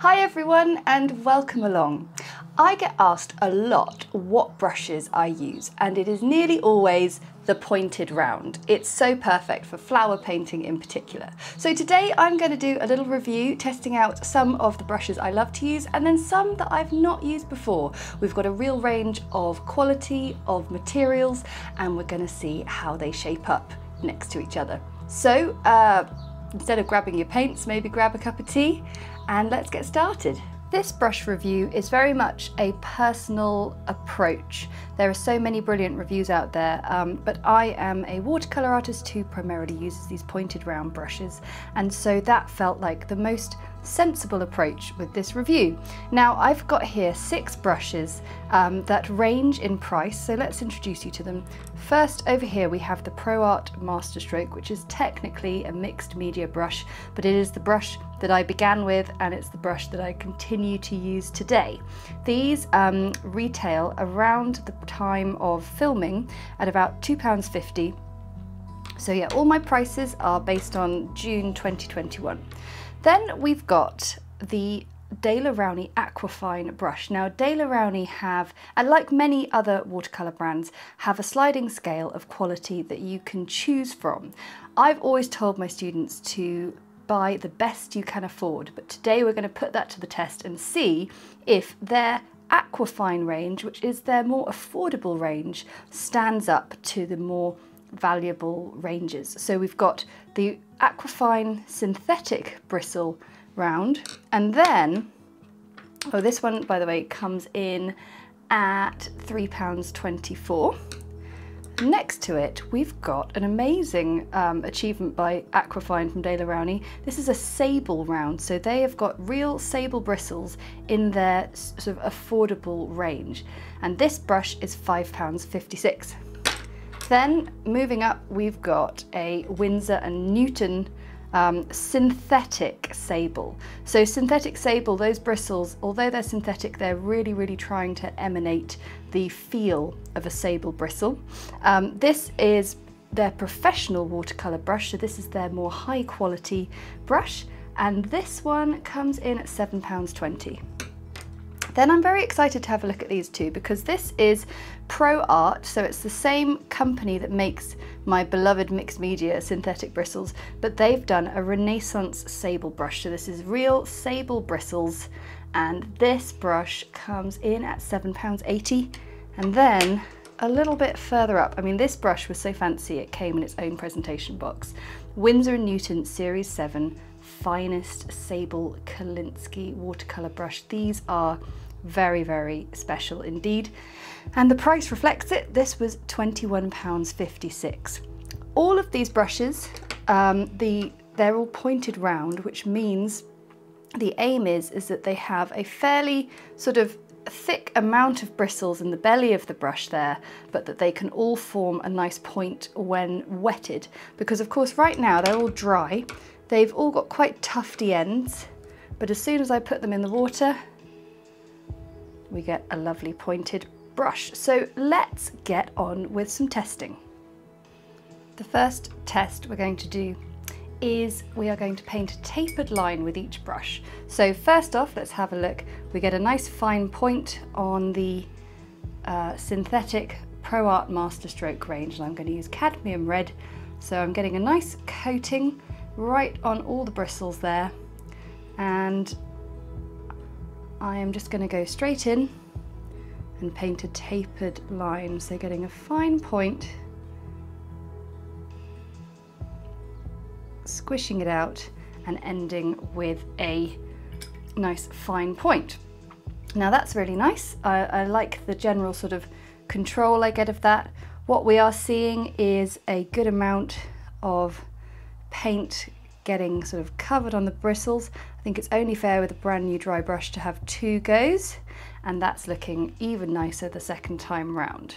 Hi everyone and welcome along. I get asked a lot what brushes I use and it is nearly always the pointed round. It's so perfect for flower painting in particular. So today I'm going to do a little review testing out some of the brushes I love to use and then some that I've not used before. We've got a real range of quality, of materials and we're going to see how they shape up next to each other. So uh, instead of grabbing your paints, maybe grab a cup of tea and let's get started. This brush review is very much a personal approach. There are so many brilliant reviews out there, um, but I am a watercolour artist who primarily uses these pointed round brushes, and so that felt like the most sensible approach with this review. Now I've got here six brushes um, that range in price, so let's introduce you to them. First over here we have the ProArt Masterstroke, which is technically a mixed media brush, but it is the brush that I began with and it's the brush that I continue to use today. These um, retail around the time of filming at about £2.50 so yeah, all my prices are based on June 2021. Then we've got the Daler Rowney Aquafine brush. Now Daler Rowney have, and like many other watercolour brands, have a sliding scale of quality that you can choose from. I've always told my students to buy the best you can afford, but today we're going to put that to the test and see if their Aquafine range, which is their more affordable range, stands up to the more valuable ranges. So we've got the Aquafine synthetic bristle round and then, oh this one by the way comes in at £3.24. Next to it, we've got an amazing um, achievement by Aquafine from Daler Rowney. This is a sable round, so they have got real sable bristles in their sort of affordable range. And this brush is £5.56. Then moving up, we've got a Winsor and Newton um, synthetic sable. So synthetic sable, those bristles, although they're synthetic, they're really, really trying to emanate the feel of a sable bristle. Um, this is their professional watercolour brush, so this is their more high quality brush, and this one comes in at £7.20. Then I'm very excited to have a look at these two because this is ProArt, so it's the same company that makes my beloved mixed media synthetic bristles, but they've done a Renaissance sable brush. So this is real sable bristles, and this brush comes in at £7.80. And then a little bit further up, I mean, this brush was so fancy, it came in its own presentation box. Winsor & Newton Series 7 Finest Sable Kolinsky watercolor brush. These are very, very special indeed. And the price reflects it. This was £21.56. All of these brushes, um, the, they're all pointed round, which means the aim is, is that they have a fairly sort of thick amount of bristles in the belly of the brush there, but that they can all form a nice point when wetted. Because of course right now they're all dry, they've all got quite tufty ends, but as soon as I put them in the water, we get a lovely pointed brush. So let's get on with some testing. The first test we're going to do is we are going to paint a tapered line with each brush. So first off, let's have a look. We get a nice fine point on the uh, synthetic ProArt Masterstroke range and I'm going to use cadmium red. So I'm getting a nice coating right on all the bristles there and I am just going to go straight in and paint a tapered line, so getting a fine point, squishing it out and ending with a nice fine point. Now that's really nice. I, I like the general sort of control I get of that. What we are seeing is a good amount of paint getting sort of covered on the bristles. I think it's only fair with a brand new dry brush to have two goes and that's looking even nicer the second time round.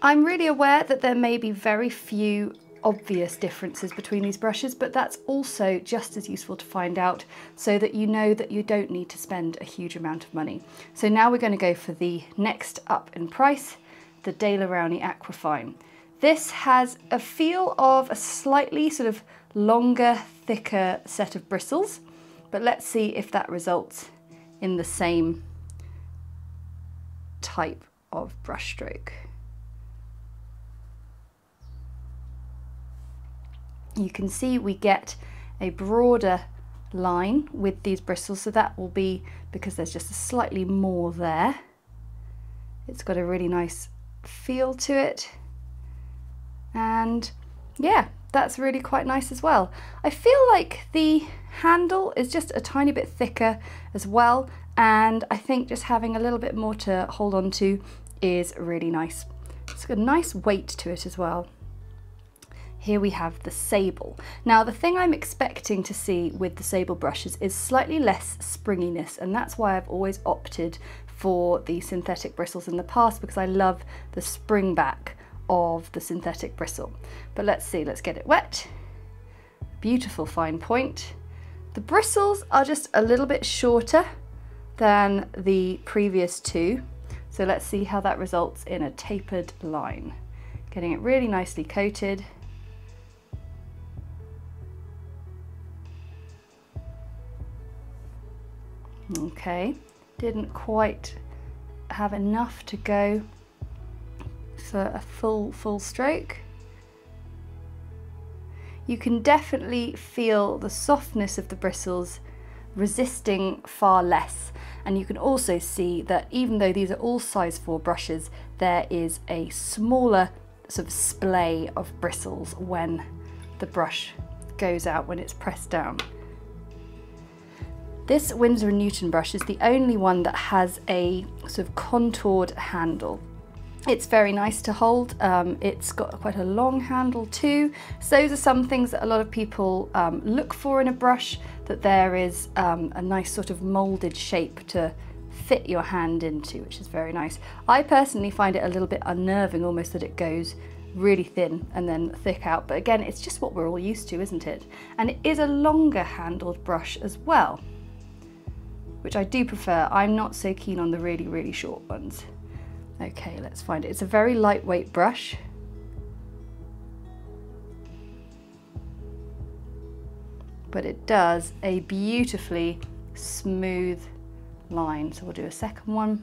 I'm really aware that there may be very few obvious differences between these brushes, but that's also just as useful to find out so that you know that you don't need to spend a huge amount of money. So now we're going to go for the next up in price, the Daler Rowney Aquafine. This has a feel of a slightly sort of longer, thicker set of bristles. But let's see if that results in the same type of brush stroke. You can see we get a broader line with these bristles, so that will be because there's just a slightly more there. It's got a really nice feel to it. And yeah, that's really quite nice as well. I feel like the handle is just a tiny bit thicker as well and I think just having a little bit more to hold on to is really nice. It's got a nice weight to it as well. Here we have the sable. Now the thing I'm expecting to see with the sable brushes is slightly less springiness and that's why I've always opted for the synthetic bristles in the past because I love the spring back of the synthetic bristle. But let's see, let's get it wet. Beautiful fine point. The bristles are just a little bit shorter than the previous two. So let's see how that results in a tapered line. Getting it really nicely coated. Okay, didn't quite have enough to go for a full, full stroke. You can definitely feel the softness of the bristles resisting far less. And you can also see that even though these are all size 4 brushes, there is a smaller sort of splay of bristles when the brush goes out when it's pressed down. This Winsor & Newton brush is the only one that has a sort of contoured handle. It's very nice to hold. Um, it's got quite a long handle too. So those are some things that a lot of people um, look for in a brush, that there is um, a nice sort of molded shape to fit your hand into, which is very nice. I personally find it a little bit unnerving almost that it goes really thin and then thick out. But again, it's just what we're all used to, isn't it? And it is a longer handled brush as well, which I do prefer. I'm not so keen on the really, really short ones. Okay, let's find it. It's a very lightweight brush. But it does a beautifully smooth line. So we'll do a second one.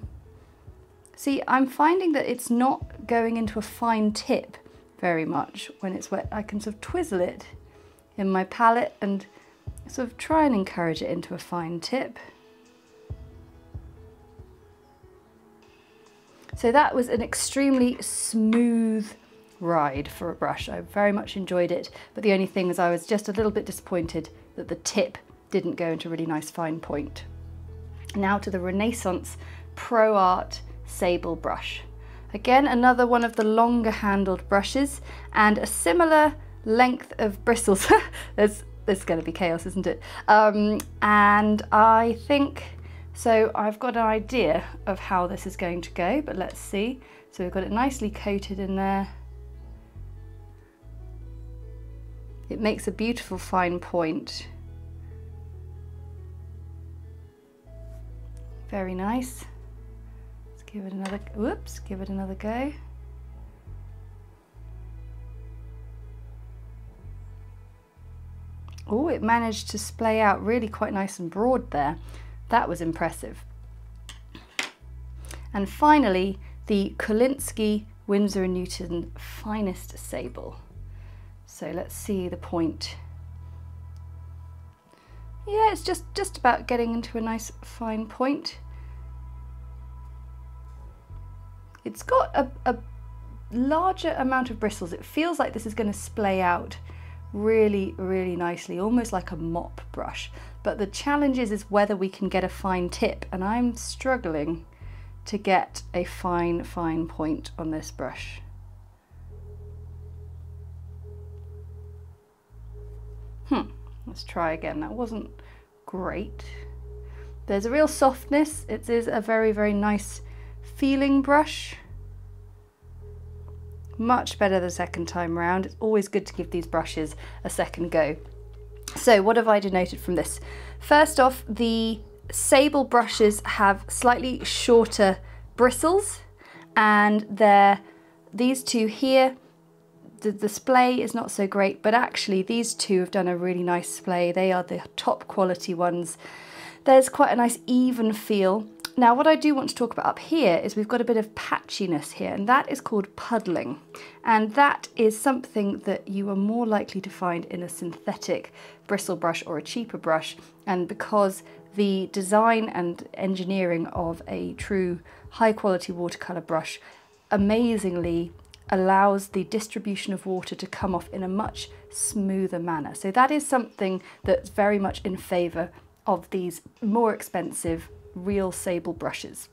See, I'm finding that it's not going into a fine tip very much when it's wet. I can sort of twizzle it in my palette and sort of try and encourage it into a fine tip. So that was an extremely smooth ride for a brush. I very much enjoyed it, but the only thing is I was just a little bit disappointed that the tip didn't go into a really nice fine point. Now to the Renaissance Pro Art Sable brush. Again, another one of the longer handled brushes and a similar length of bristles. there's, there's going to be chaos, isn't it? Um, and I think so I've got an idea of how this is going to go, but let's see. So we've got it nicely coated in there. It makes a beautiful fine point. Very nice. Let's give it another, whoops, give it another go. Oh, it managed to splay out really quite nice and broad there. That was impressive. And finally, the Kolinsky Winsor & Newton Finest Sable. So let's see the point. Yeah, it's just, just about getting into a nice fine point. It's got a, a larger amount of bristles. It feels like this is going to splay out really, really nicely, almost like a mop brush. But the challenge is, is whether we can get a fine tip, and I'm struggling to get a fine, fine point on this brush. Hmm, let's try again. That wasn't great. There's a real softness. It is a very, very nice feeling brush much better the second time around. It's always good to give these brushes a second go. So what have I denoted from this? First off, the sable brushes have slightly shorter bristles and they're, these two here, the display is not so great, but actually these two have done a really nice display. They are the top quality ones. There's quite a nice even feel. Now what I do want to talk about up here is we've got a bit of patchiness here and that is called puddling. And that is something that you are more likely to find in a synthetic bristle brush or a cheaper brush. And because the design and engineering of a true high quality watercolour brush amazingly allows the distribution of water to come off in a much smoother manner. So that is something that's very much in favour of these more expensive real sable brushes.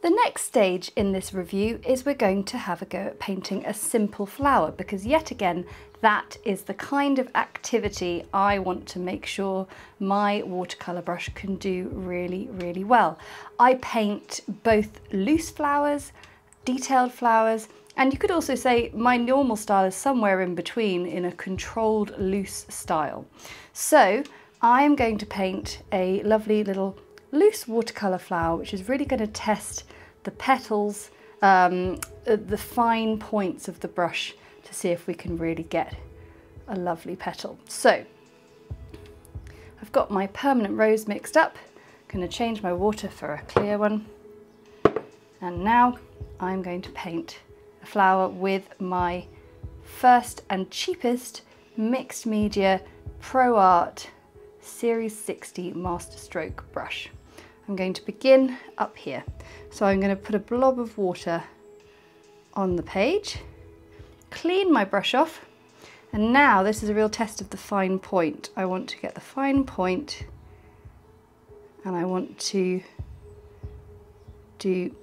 The next stage in this review is we're going to have a go at painting a simple flower because yet again that is the kind of activity I want to make sure my watercolour brush can do really really well. I paint both loose flowers, detailed flowers and you could also say my normal style is somewhere in between in a controlled loose style. So I'm going to paint a lovely little loose watercolour flower which is really going to test the petals, um, uh, the fine points of the brush to see if we can really get a lovely petal. So I've got my permanent rose mixed up, I'm going to change my water for a clear one and now I'm going to paint a flower with my first and cheapest mixed media Pro Art Series 60 Master Stroke brush. I'm going to begin up here. So I'm going to put a blob of water on the page, clean my brush off, and now this is a real test of the fine point. I want to get the fine point and I want to do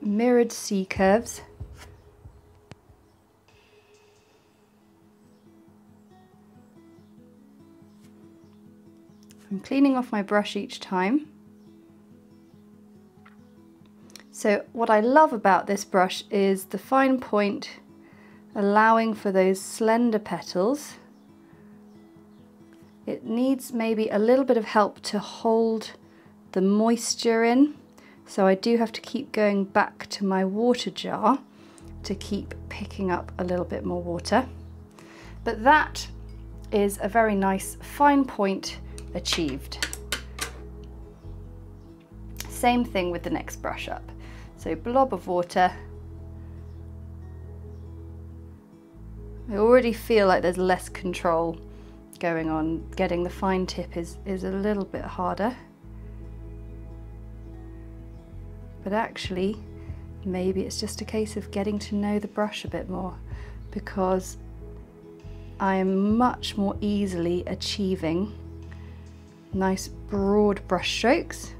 mirrored C curves I'm cleaning off my brush each time. So what I love about this brush is the fine point allowing for those slender petals. It needs maybe a little bit of help to hold the moisture in. So I do have to keep going back to my water jar to keep picking up a little bit more water. But that is a very nice fine point achieved. Same thing with the next brush up. So blob of water. I already feel like there's less control going on. Getting the fine tip is, is a little bit harder. But actually, maybe it's just a case of getting to know the brush a bit more because I am much more easily achieving nice broad brush strokes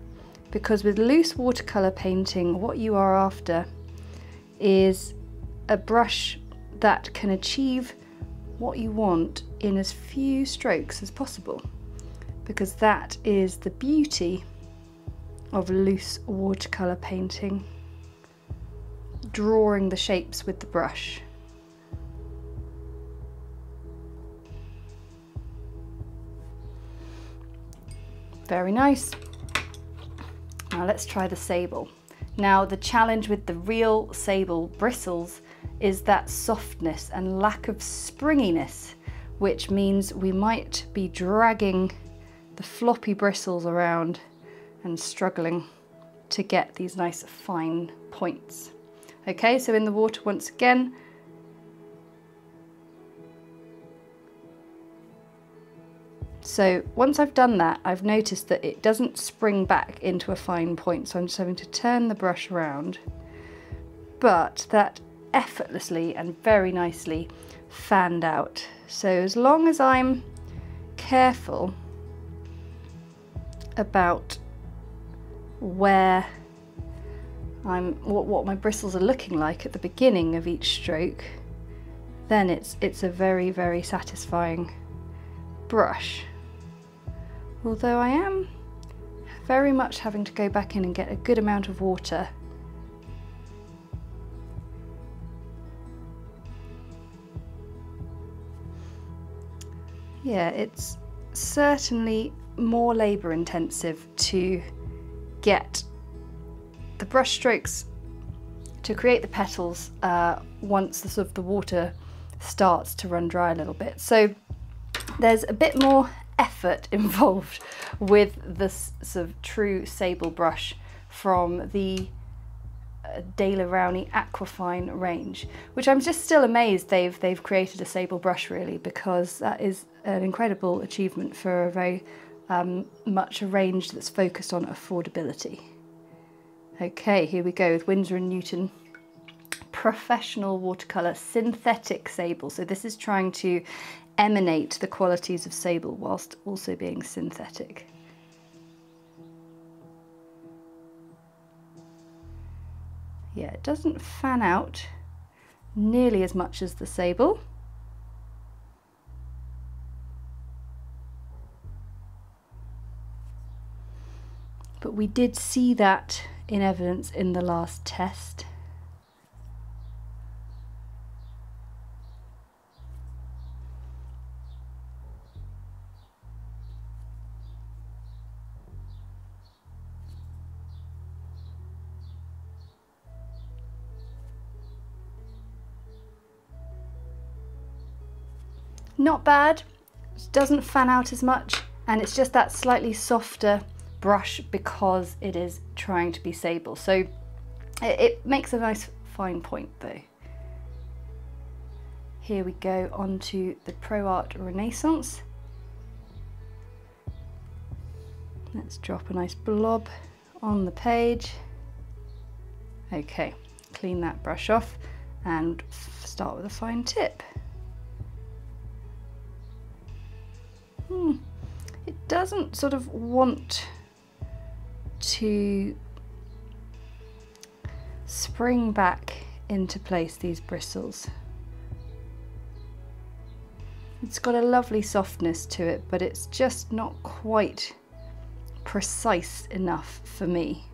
because with loose watercolour painting what you are after is a brush that can achieve what you want in as few strokes as possible because that is the beauty of loose watercolour painting drawing the shapes with the brush Very nice. Now let's try the sable. Now the challenge with the real sable bristles is that softness and lack of springiness, which means we might be dragging the floppy bristles around and struggling to get these nice fine points. Okay, so in the water once again, So once I've done that, I've noticed that it doesn't spring back into a fine point. So I'm just having to turn the brush around, but that effortlessly and very nicely fanned out. So as long as I'm careful about where I'm, what, what my bristles are looking like at the beginning of each stroke, then it's, it's a very, very satisfying brush although I am very much having to go back in and get a good amount of water. Yeah, it's certainly more labour intensive to get the brush strokes to create the petals uh, once the sort of the water starts to run dry a little bit. So there's a bit more effort involved with this sort of true sable brush from the uh, Daler Rowney Aquafine range, which I'm just still amazed they've they've created a sable brush really because that is an incredible achievement for a very um, much a range that's focused on affordability. Okay, here we go with Winsor & Newton Professional Watercolour Synthetic Sable. So this is trying to emanate the qualities of sable whilst also being synthetic. Yeah, it doesn't fan out nearly as much as the sable. But we did see that in evidence in the last test. Not bad, it doesn't fan out as much and it's just that slightly softer brush because it is trying to be sable. So it, it makes a nice fine point though. Here we go onto the ProArt Renaissance. Let's drop a nice blob on the page. Okay, clean that brush off and start with a fine tip. Hmm, it doesn't sort of want to spring back into place these bristles. It's got a lovely softness to it, but it's just not quite precise enough for me.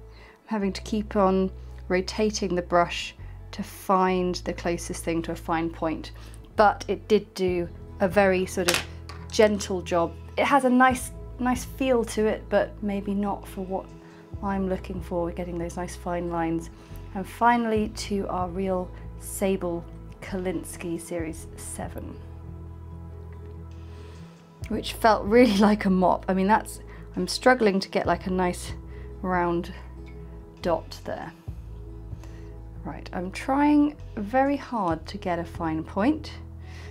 I'm having to keep on rotating the brush to find the closest thing to a fine point. But it did do a very sort of gentle job. It has a nice, nice feel to it, but maybe not for what I'm looking for, getting those nice fine lines. And finally to our real Sable Kolinsky Series 7, which felt really like a mop. I mean, that's, I'm struggling to get like a nice round dot there. Right, I'm trying very hard to get a fine point.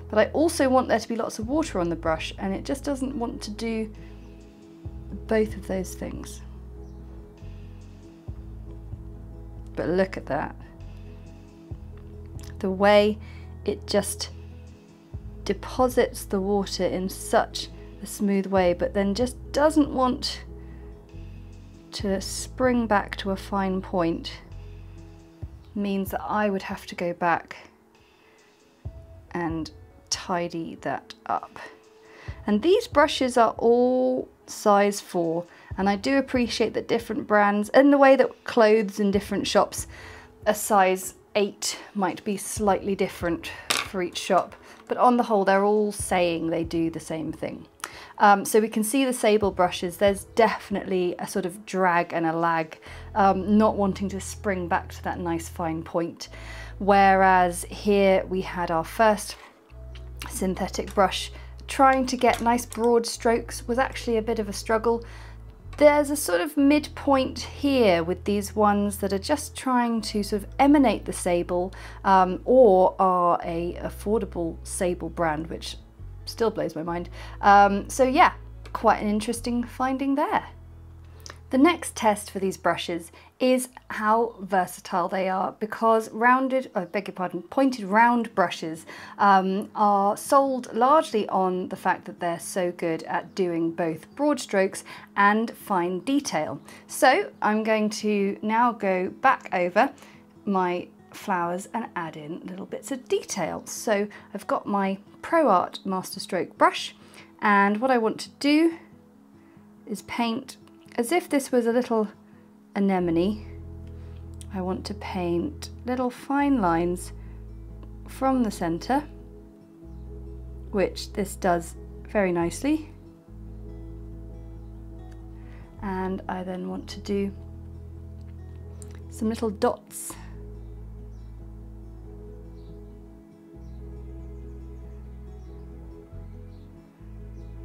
But I also want there to be lots of water on the brush and it just doesn't want to do both of those things. But look at that. The way it just deposits the water in such a smooth way, but then just doesn't want to spring back to a fine point means that I would have to go back and tidy that up. And these brushes are all size 4 and I do appreciate that different brands and the way that clothes in different shops a size 8 might be slightly different for each shop but on the whole they're all saying they do the same thing. Um, so we can see the sable brushes, there's definitely a sort of drag and a lag, um, not wanting to spring back to that nice fine point. Whereas here we had our first synthetic brush trying to get nice broad strokes was actually a bit of a struggle. There's a sort of midpoint here with these ones that are just trying to sort of emanate the sable um, or are a affordable sable brand, which still blows my mind. Um, so yeah, quite an interesting finding there. The next test for these brushes is how versatile they are because rounded, I beg your pardon, pointed round brushes um, are sold largely on the fact that they're so good at doing both broad strokes and fine detail. So I'm going to now go back over my flowers and add in little bits of detail. So I've got my ProArt Master Stroke brush and what I want to do is paint as if this was a little anemone, I want to paint little fine lines from the centre, which this does very nicely. And I then want to do some little dots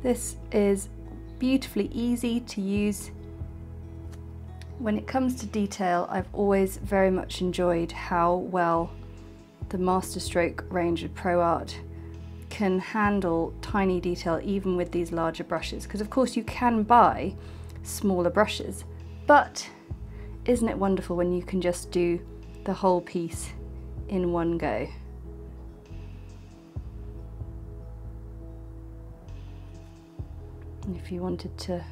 This is beautifully easy to use. When it comes to detail, I've always very much enjoyed how well the Masterstroke range of Pro Art can handle tiny detail even with these larger brushes. Because of course you can buy smaller brushes, but isn't it wonderful when you can just do the whole piece in one go? If you wanted to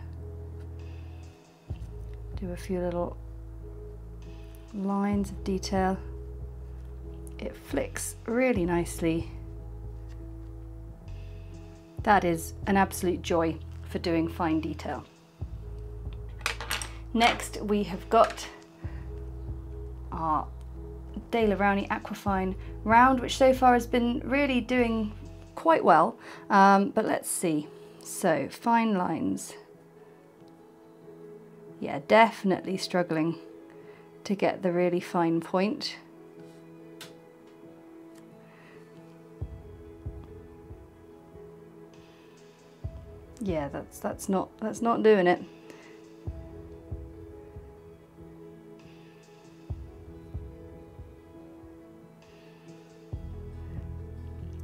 do a few little lines of detail, it flicks really nicely. That is an absolute joy for doing fine detail. Next we have got our Daler Rowney Aquafine round, which so far has been really doing quite well. Um, but let's see. So, fine lines. Yeah, definitely struggling to get the really fine point. Yeah, that's that's not that's not doing it.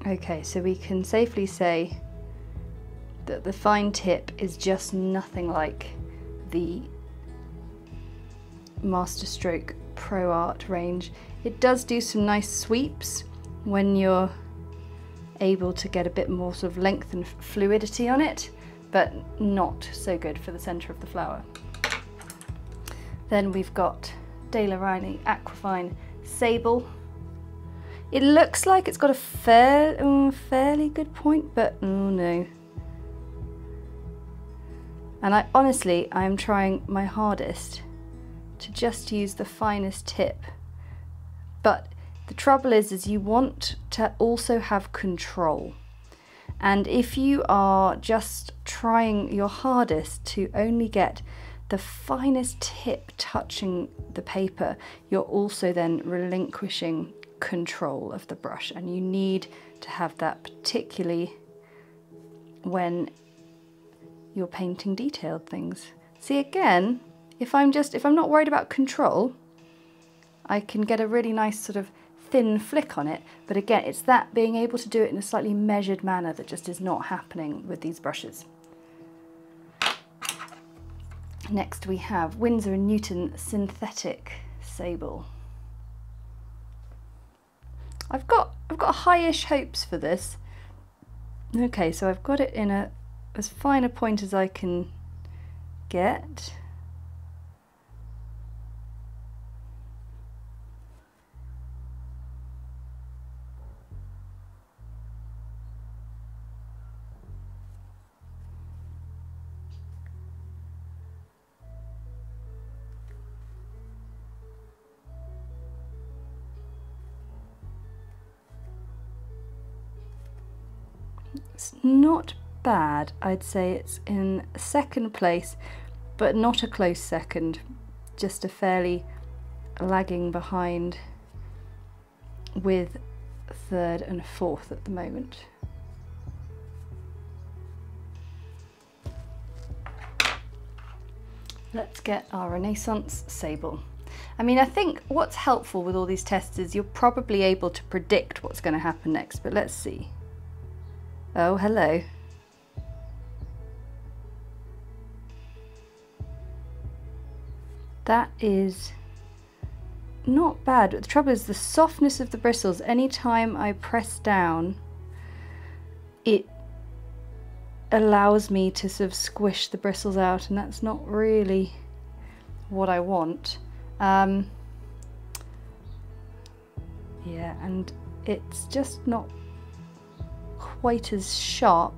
Okay, so we can safely say that the fine tip is just nothing like the Masterstroke Pro Art range. It does do some nice sweeps when you're able to get a bit more sort of length and fluidity on it, but not so good for the centre of the flower. Then we've got Daler Rowney Aquafine Sable. It looks like it's got a fair, um, fairly good point, but oh no. And I honestly, I am trying my hardest just use the finest tip. But the trouble is, is you want to also have control. And if you are just trying your hardest to only get the finest tip touching the paper, you're also then relinquishing control of the brush. And you need to have that particularly when you're painting detailed things. See again, if I'm just, if I'm not worried about control, I can get a really nice sort of thin flick on it. But again, it's that being able to do it in a slightly measured manner that just is not happening with these brushes. Next we have Winsor & Newton Synthetic Sable. I've got I've got highish hopes for this. Okay, so I've got it in a as fine a point as I can get. It's not bad. I'd say it's in second place, but not a close second, just a fairly lagging behind with third and fourth at the moment. Let's get our Renaissance Sable. I mean, I think what's helpful with all these tests is you're probably able to predict what's going to happen next, but let's see. Oh, hello. That is not bad. But the trouble is the softness of the bristles. Anytime I press down, it allows me to sort of squish the bristles out and that's not really what I want. Um, yeah, and it's just not quite as sharp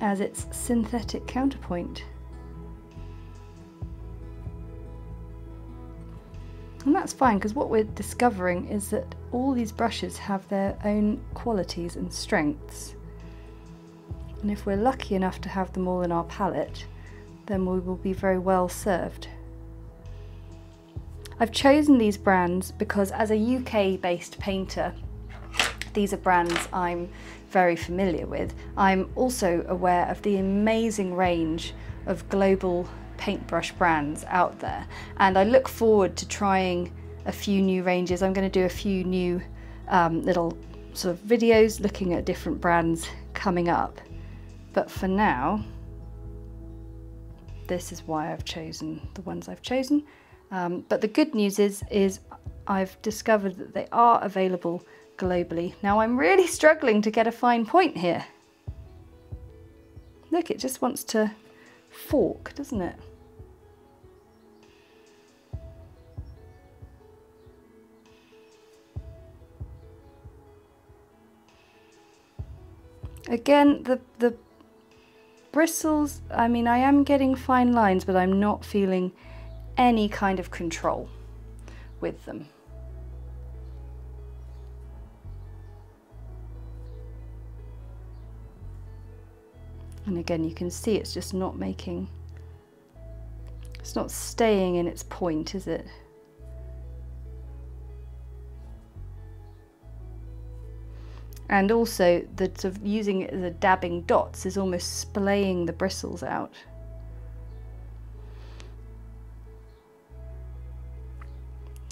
as its synthetic counterpoint. And that's fine because what we're discovering is that all these brushes have their own qualities and strengths. And if we're lucky enough to have them all in our palette, then we will be very well served. I've chosen these brands because as a UK based painter, These are brands I'm very familiar with. I'm also aware of the amazing range of global paintbrush brands out there and I look forward to trying a few new ranges. I'm going to do a few new um, little sort of videos looking at different brands coming up. But for now, this is why I've chosen the ones I've chosen. Um, but the good news is, is I've discovered that they are available globally. Now I'm really struggling to get a fine point here. Look, it just wants to fork, doesn't it? Again, the, the bristles, I mean, I am getting fine lines, but I'm not feeling any kind of control with them. And again, you can see it's just not making, it's not staying in its point, is it? And also the sort of using the dabbing dots is almost splaying the bristles out.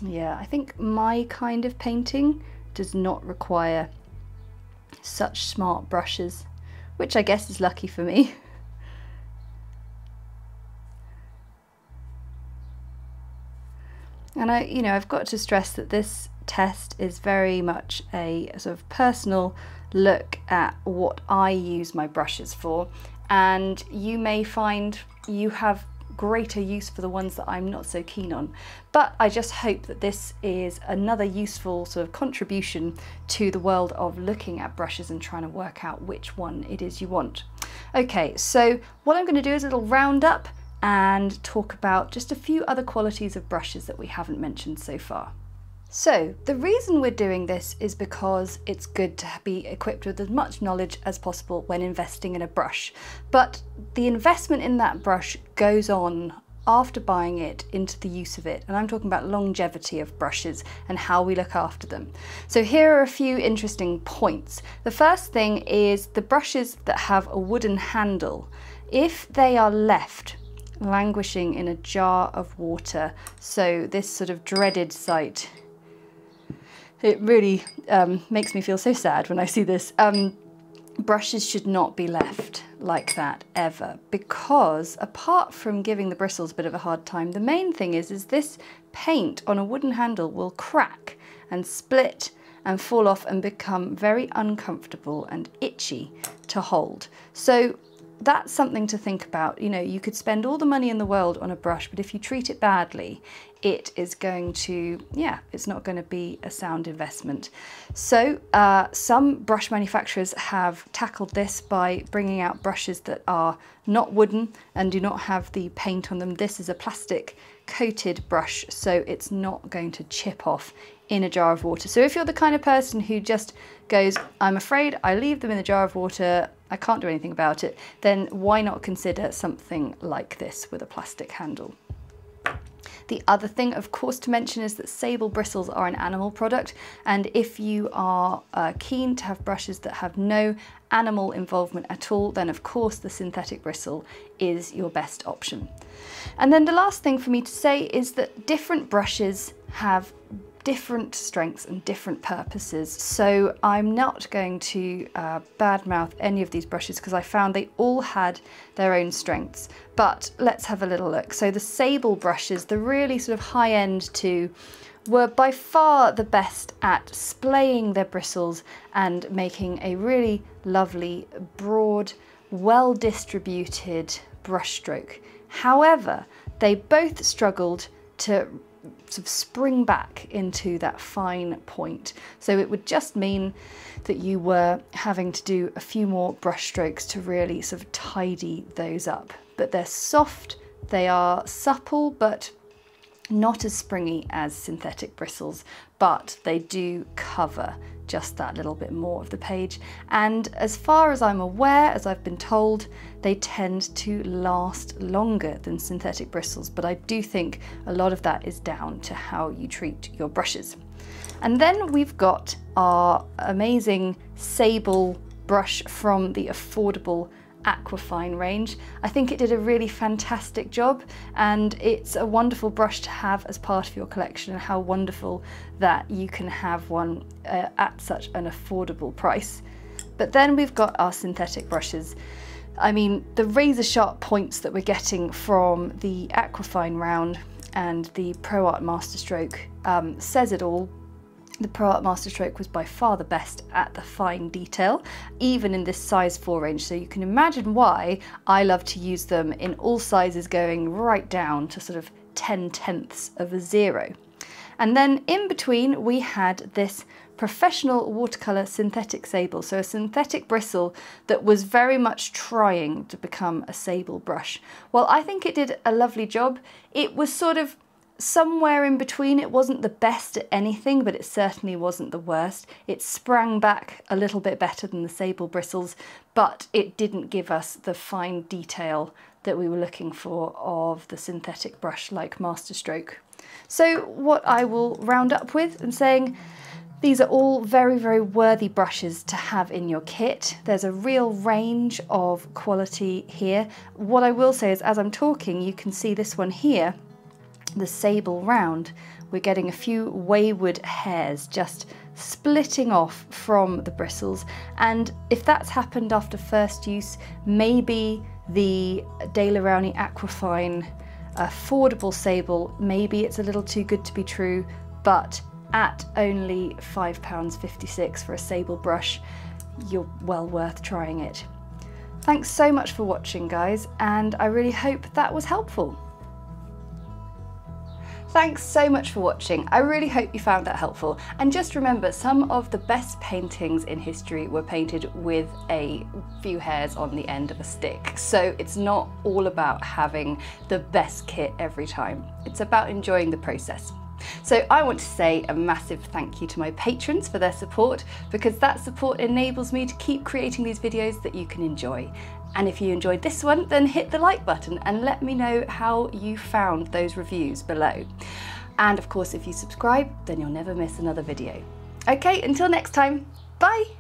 Yeah, I think my kind of painting does not require such smart brushes, which I guess is lucky for me. And I, you know, I've got to stress that this test is very much a sort of personal look at what I use my brushes for. And you may find you have greater use for the ones that I'm not so keen on. But I just hope that this is another useful sort of contribution to the world of looking at brushes and trying to work out which one it is you want. Okay, so what I'm going to do is a little roundup and talk about just a few other qualities of brushes that we haven't mentioned so far. So, the reason we're doing this is because it's good to be equipped with as much knowledge as possible when investing in a brush. But the investment in that brush goes on after buying it into the use of it. And I'm talking about longevity of brushes and how we look after them. So here are a few interesting points. The first thing is the brushes that have a wooden handle. If they are left languishing in a jar of water. So this sort of dreaded sight. It really um, makes me feel so sad when I see this. Um, brushes should not be left like that ever because apart from giving the bristles a bit of a hard time, the main thing is, is this paint on a wooden handle will crack and split and fall off and become very uncomfortable and itchy to hold. So that's something to think about. You know, you could spend all the money in the world on a brush, but if you treat it badly, it is going to, yeah, it's not going to be a sound investment. So uh, some brush manufacturers have tackled this by bringing out brushes that are not wooden and do not have the paint on them. This is a plastic coated brush, so it's not going to chip off in a jar of water. So if you're the kind of person who just goes, I'm afraid I leave them in the jar of water, I can't do anything about it, then why not consider something like this with a plastic handle? The other thing, of course, to mention is that sable bristles are an animal product, and if you are uh, keen to have brushes that have no animal involvement at all, then of course the synthetic bristle is your best option. And then the last thing for me to say is that different brushes have different strengths and different purposes. So I'm not going to uh, badmouth any of these brushes because I found they all had their own strengths. But let's have a little look. So the sable brushes, the really sort of high end two, were by far the best at splaying their bristles and making a really lovely, broad, well distributed brushstroke. However, they both struggled to sort of spring back into that fine point. So it would just mean that you were having to do a few more brush strokes to really sort of tidy those up. But they're soft, they are supple, but not as springy as synthetic bristles, but they do cover just that little bit more of the page. And as far as I'm aware, as I've been told, they tend to last longer than synthetic bristles, but I do think a lot of that is down to how you treat your brushes. And then we've got our amazing sable brush from the affordable Aquafine range. I think it did a really fantastic job and it's a wonderful brush to have as part of your collection and how wonderful that you can have one uh, at such an affordable price. But then we've got our synthetic brushes. I mean, the razor sharp points that we're getting from the Aquafine round and the Pro Art Masterstroke um, says it all the Pro Art Masterstroke was by far the best at the fine detail, even in this size 4 range, so you can imagine why I love to use them in all sizes going right down to sort of 10 tenths of a zero. And then in between we had this professional watercolour synthetic sable, so a synthetic bristle that was very much trying to become a sable brush. Well, I think it did a lovely job. It was sort of somewhere in between. It wasn't the best at anything, but it certainly wasn't the worst. It sprang back a little bit better than the sable bristles, but it didn't give us the fine detail that we were looking for of the synthetic brush like Masterstroke. So what I will round up with and saying, these are all very, very worthy brushes to have in your kit. There's a real range of quality here. What I will say is as I'm talking, you can see this one here the sable round, we're getting a few wayward hairs just splitting off from the bristles. And if that's happened after first use, maybe the Daler Rowney Aquafine uh, affordable sable, maybe it's a little too good to be true, but at only £5.56 for a sable brush, you're well worth trying it. Thanks so much for watching guys, and I really hope that was helpful. Thanks so much for watching. I really hope you found that helpful. And just remember, some of the best paintings in history were painted with a few hairs on the end of a stick. So it's not all about having the best kit every time. It's about enjoying the process. So I want to say a massive thank you to my patrons for their support because that support enables me to keep creating these videos that you can enjoy. And if you enjoyed this one, then hit the like button and let me know how you found those reviews below. And of course, if you subscribe, then you'll never miss another video. Okay, until next time, bye!